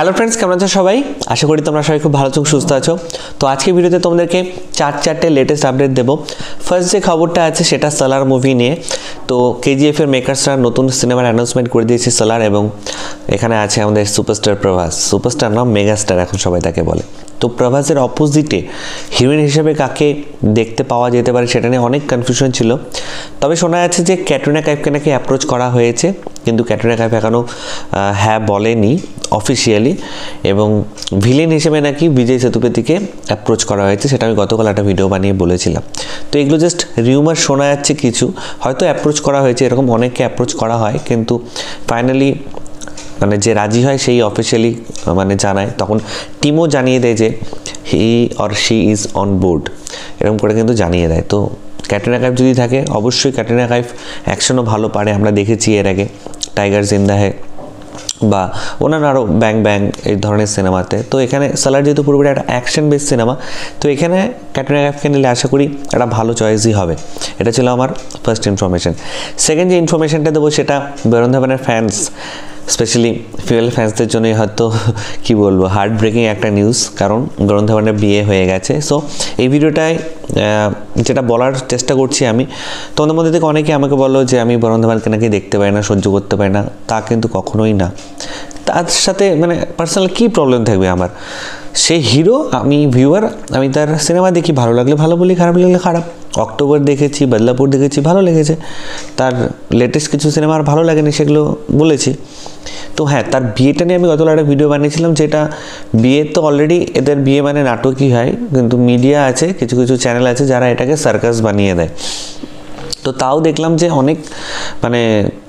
Hello friends কেমন আছো সবাই? আশা করি তোমরা সবাই খুব ভালো চোখ সুস্থ আছো। তো আজকে ভিডিওতে তোমাদেরকে চার চারটে লেটেস্ট আপডেট দেবো। ফার্স্ট যে খবরটা আছে, সেটা সালার মুভি নিয়ে। তো কেজিএফের মেকার্সরা নতুন সিনেমার অ্যানাউন্সমেন্ট করে দিয়েছে সালার এবং এখানে আছে আমাদের সুপারস্টার প্রভাস সুপারস্টার নাম মেগাস্টার এখন সবাই তাকে বলে। তো প্রভাসের অপোজিটে হিরোইন হিসেবে কাকে দেখতে পাওয়া যেতে পারে সেটা নিয়ে অনেক কনফিউশন ছিল। তবে শোনা যাচ্ছে যে ক্যাটরিনা কাইফকে নাকি অ্যাপ্রোচ করা হয়েছে, কিন্তু ক্যাটরিনা কাইফ এখনও হ্যাঁ বলেনি অফিসিয়ালি এবং ভিলেন হিসেবে নাকি বিজয় সেতুপতিকে অ্যাপ্রোচ করা হয়েছে, সেটা আমি গতকাল একটা ভিডিও বানিয়ে বলেছিলাম। তো এগুলো জাস্ট রিউমার শোনা যাচ্ছে কিছু, হয়তো অ্যাপ্রোচ করা হয়েছে, এরকম অনেককে অ্যাপ্রোচ করা হয়, কিন্তু ফাইনালি মানে যে রাজি হয় সেই অফিসিয়ালি মানে জানায়, তখন টিমও জানিয়ে দেয় যে he or she is on board এরকম করে কিন্তু জানিয়ে দেয়। তো ক্যাটরিনা কাইফ যদি থাকে, অবশ্যই ক্যাটরিনা কাইফ অ্যাকশনও ভালো পারে। আমরা দেখেছি এর আগে টাইগার জিন্দা হে বা অন্যান্য আরও ব্যাং ব্যাং এই ধরনের সিনেমাতে। তো এখানে সালার যেহেতু পুরোপুরি একটা অ্যাকশন বেস সিনেমা, তো এখানে ক্যাটরিনা কাইফকে নিলে আশা করি একটা ভালো চয়েসই হবে। এটা ছিল আমার ফার্স্ট ইনফরমেশন সেকেন্ড যে ইনফরমেশনটা দেবো সেটা বরুণ ধাবানের ফ্যান্স স্পেশালি ফিমেল ফ্যান্সদের জন্যই হয়তো, কি বলব হার্ট ব্রেকিং একটা নিউজ কারণ বরুণ ধাবানের বিয়ে হয়ে গেছে। সো এই ভিডিওটায় যেটা বলার চেষ্টা করছি আমি, তোমাদের মধ্যে থেকে অনেকে আমাকে বলো যে আমি বরুণ নাকি দেখতে পাই না, সহ্য করতে পারি না, তা কিন্তু কখনোই না। তার সাথে মানে পার্সোনাল কী প্রবলেম থাকবে আমার? সে হিরো আমি ভিউয়ার আমি তার সিনেমা দেখি, ভালো লাগলে ভালো বলি, খারাপ লাগলে খারাপ। অক্টোবর দেখেছি, বদলাপুর দেখেছি, ভালো লেগেছে। তার লেটেস্ট কিছু সিনেমা আর ভালো লাগেনি সেগুলো বলেছি। তো হ্যাঁ তার বিয়েটা নিয়ে আমি গতকাল একটা ভিডিও বানিয়েছিলাম যেটা বিয়ে তো অলরেডি এদের বিয়ে মানে নাটকই হয়, কিন্তু মিডিয়া আছে, কিছু কিছু চ্যানেল আছে যারা এটাকে সার্কাস বানিয়ে দেয়। তো তাও দেখলাম যে অনেক মানে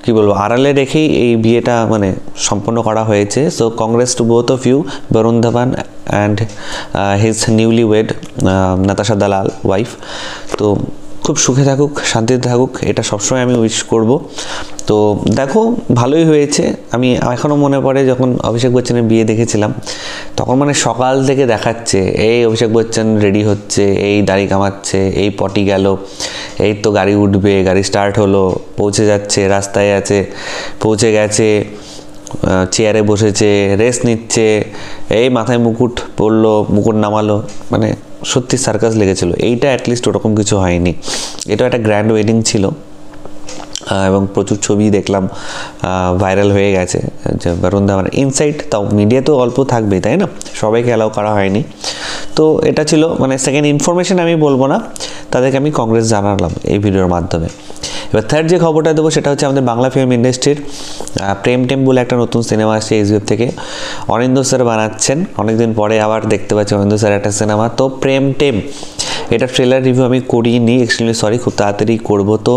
কি বলব, আড়ালে রেখেই এই বিয়েটা মানে সম্পন্ন করা হয়েছে। So congrats to both of you Varun Dhawan and his newly wed Natasha Dalal wife তো খুব সুখে থাকুক, শান্তিতে থাকুক, এটা সবসময় আমি উইশ করব। তো দেখো, ভালোই হয়েছে। আমি এখনও মনে পড়ে যখন অভিষেক বচ্চনের বিয়ে দেখেছিলাম, তখন মানে সকাল থেকে দেখাচ্ছে, এই অভিষেক বচ্চন রেডি হচ্ছে, এই দাড়ি কামাচ্ছে, এই পটি গেল, এই তো গাড়ি উঠবে, গাড়ি স্টার্ট হলো, পৌঁছে যাচ্ছে, রাস্তায় আছে, পৌঁছে গেছে চেয়ারে বসেছে রেস্ট নিচ্ছে, এই মাথায় মুকুট পড়ল মুকুট নামালো। মানে সত্যি সার্কাস লেগেছিল। এইটা অ্যাটলিস্ট ওরকম কিছু হয়নি। এটা একটা গ্র্যান্ড ওয়েডিং ছিল। এবং প্রচুর ছবি দেখলাম। ভাইরাল হয়ে গেছে। যে বরুণ ধাওয়ান ইনসাইট তাও মিডিয়া তো অল্প থাকবে, তাই না? সবাইকে অ্যালাউ করা হয়নি। তো এটা ছিল মানে সেকেন্ড ইনফরমেশন আমি বলব না। তাদেরকে আমি কংগ্রেস জানালাম এই ভিডিওর মাধ্যমে। এবার থার্ড যে খবরটা দেবো সেটা হচ্ছে আমাদের বাংলা ফিল্ম ইন্ডাস্ট্রির প্রেম টেম বলে একটা নতুন সিনেমা আসছে এইচবিএফ থেকে। অনিন্দ স্যার বানাচ্ছেন। অনেকদিন পরে আবার দেখতে পাচ্ছি অনিন্দ স্যার একটা সিনেমা তো প্রেম টেম এটা ট্রেলার রিভিউ আমি করিনি এক্সট্রিমলি সরি খুব তাড়াতাড়ি করব। তো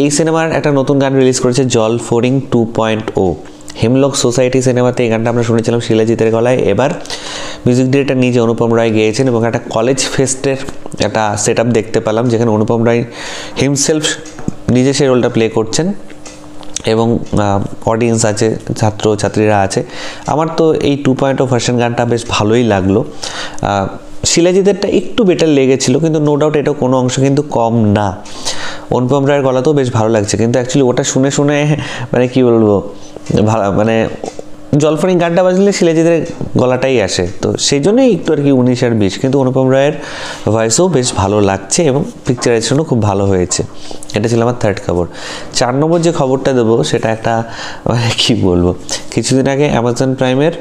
এই সিনেমার একটা নতুন গান রিলিজ করেছে জল ফোরিং two point o. Hemlock Society সিনেমাতে এই গানটা আমরা শুনেছিলাম শিলাজিতের গলায়। এবার মিউজিক ডিরেক্টর নিজে অনুপম রায় গেয়েছেন এবং একটা কলেজ ফেস্টের একটা সেট দেখতে পেলাম, যেখানে অনুপম রায় হিমসেলফ নিজে সেই রোলটা প্লে করছেন এবং অডিয়েন্স আছে, ছাত্র, ছাত্রীরা আছে। আমার তো এই টু পয়েন্ট ও ভার্সন গানটা বেশ ভালোই লাগল। শিলাজিতেরটা একটু বেটার লেগেছিল, কিন্তু নো ডাউট এটা কোনো অংশ কিন্তু কম না। অনুপম রায়ের গলাতেও বেশ ভালো লাগছে, কিন্তু অ্যাকচুয়ালি ওটা শুনে শুনে মানে কি বলব মানে জলফানি গানটা বাজলে শিলাজিতের গলাটাই আসে। তো সেই জন্যই একটু আর কি উনিশ আর বিশ। কিন্তু অনুপম রায়ের ভয়েসও বেশ ভালো লাগছে এবং পিকচারাইজেশনও খুব ভালো হয়েছে। এটা ছিল আমার থার্ড খবর। চার নম্বর যে খবরটা দেবো, সেটা একটা মানে কী বলব? কিছুদিন আগে অ্যামাজন প্রাইমের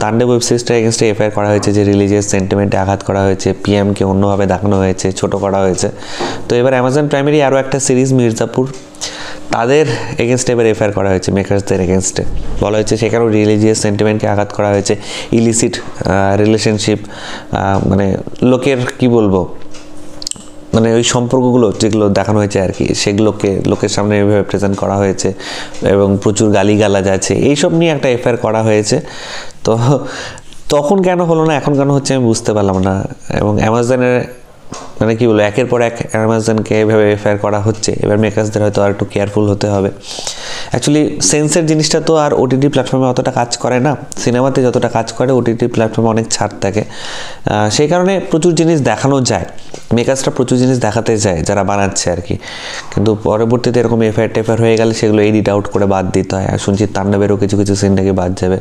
তান্ডে ওয়েব সিরিজটা এগেনস্টে এফআইআর করা হয়েছে, যে রিলিজিয়াস সেন্টিমেন্টে আঘাত করা হয়েছে পিএমকে অন্যভাবে দেখানো হয়েছে, ছোট করা হয়েছে। তো এবার অ্যামাজন প্রাইমেরই আরও একটা সিরিজ মির্জাপুর। তাদের এগেনস্টে এবার এফআইআর করা হয়েছে মেকার্সদের এগেনস্টে বলা হয়েছে সেখানেও রিলিজিয়াস সেন্টিমেন্টকে আঘাত করা হয়েছে। ইলিসিট রিলেশনশিপ মানে লোকের কি বলব? মানে ওই সম্পর্কগুলো যেগুলো দেখানো হয়েছে আর কি, সেগুলোকে লোকের সামনে এভাবে প্রেজেন্ট করা হয়েছে এবং প্রচুর গালিগালাজ আছে, এইসব নিয়ে একটা এফআইআর করা হয়েছে। তো তখন কেন হলো না, এখন কেন হচ্ছে আমি বুঝতে পারলাম না। এবং অ্যামাজনের মানে কি বলব, একের পর এক অ্যামাজনকে এভাবে এফআইআর করা হচ্ছে। এবার মেকার্সদের হয়তো আর একটু কেয়ারফুল হতে হবে। অ্যাকচুয়ালি সেন্সের জিনিসটা তো আর ওটিটি প্ল্যাটফর্মে অতটা কাজ করে না। সিনেমাতে যতটা কাজ করে ওটিটি প্ল্যাটফর্মে অনেক ছাড় থাকে। সেই কারণে প্রচুর জিনিস দেখানো যায়। মেকার্সরা প্রচুর জিনিস দেখাতে যায়, যারা বানাচ্ছে আর কি। কিন্তু পরবর্তীতে এরকম এফআইআর টেফআইআর হয়ে গেলে সেগুলো এডিট আউট করে বাদ দিতে হয়। আর শুনছি তাণ্ডবেরও কিছু কিছু সিন নাকি বাদ যাবে।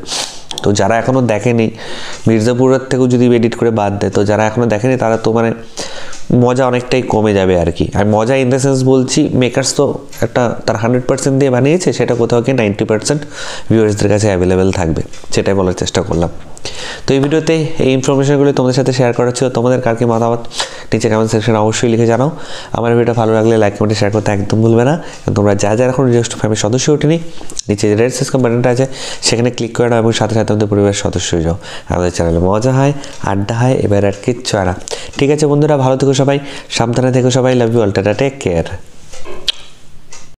তো যারা এখনও দেখেনি, মির্জাপুরের থেকেও যদি এডিট করে বাদ দেয়, তো যারা এখনও দেখেনি, তারা তো মানে মজা অনেকটাই কমে যাবে আর কি। আর মজা ইন দ্য সেন্স বলছি মেকার্স তো একটা তার হান্ড্রেড পার্সেন্ট দিয়ে বানিয়েছে, সেটা কোথাও কি নাইনটি পার্সেন্ট ভিউয়ার্সদের কাছে অ্যাভেলেবেল থাকবে, সেটাই বলার চেষ্টা করলাম। তো এই ভিডিওতে এই ইনফরমেশনগুলি তোমাদের সাথে শেয়ার করা ছিল। তোমাদের কার মতামত? নিচে কমেন্ট সেকশনে অবশ্যই লিখে জানাও। আমার ভিডিওটা ভালো লাগলে লাইক কমেন্টে শেয়ার করতে একদম ভুলবে না। তোমরা যা যা এখন রিজেস্ট ফ্যামিলির সদস্য উঠিনি নিচে যে রেড সিসকম বাটনটা আছে, সেখানে ক্লিক করে নাও এবং সাথে সাথে আমাদের পরিবারের সদস্য হয়ে যাও। আমাদের চ্যানেলে মজা হয়, আড্ডা হয়, এবার আর কিচ্ছু না। ঠিক আছে বন্ধুরা, ভালো থেকো সবাই, সাবধানে থেকো সবাই love you all tata take care